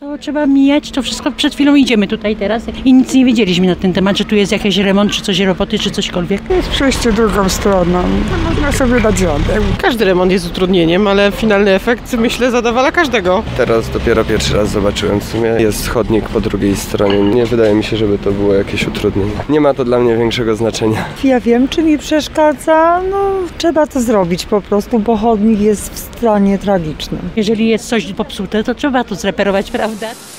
To trzeba mijać, to wszystko przed chwilą idziemy tutaj teraz i nic nie wiedzieliśmy na ten temat, że tu jest jakiś remont, czy coś roboty, czy cośkolwiek. Jest przejście drugą stroną. No, można sobie dać radę. Każdy remont jest utrudnieniem, ale finalny efekt myślę zadowala każdego. Teraz dopiero pierwszy raz zobaczyłem w sumie. Jest chodnik po drugiej stronie. Nie wydaje mi się, żeby to było jakieś utrudnienie. Nie ma to dla mnie większego znaczenia. Ja wiem, czy mi przeszkadza. No, trzeba to zrobić po prostu, bo chodnik jest w stanie tragicznym. Jeżeli jest coś popsute, to trzeba to zreperować, prawda? of that